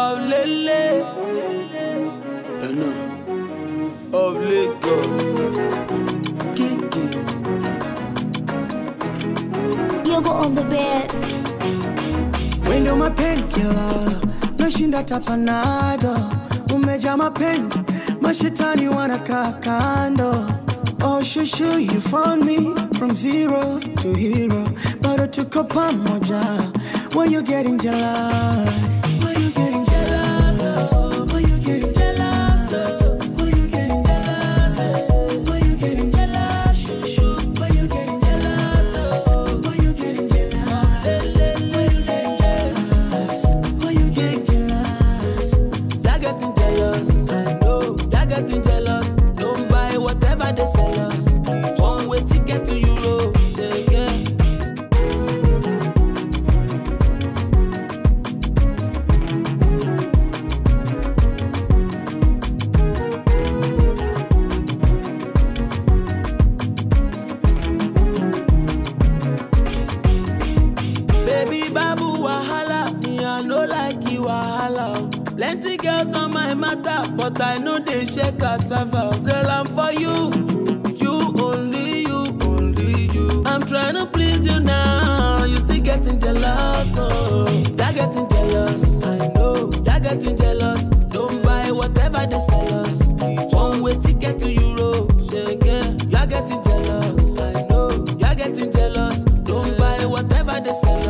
of Lele. Ena of Lagos. Kiki. Yoga on the bed. Wendo mapenkila nashinda tapanado, umeja mapenzi mashetani wanakaa kando. Oh shushu, you found me from zero to hero, bado tuko pamoja. Why you getting jealous? the wahala. Plenty girls on my matter, but I know they share cassava. Girl, I'm for you. You, only you, only you. I'm trying to please you now. You still getting jealous, oh. You're getting jealous, I know. You're getting jealous. Don't buy whatever they sell us. One way ticket to Europe, yeah. You're getting jealous, I know. You're getting jealous. Don't buy whatever they sell us.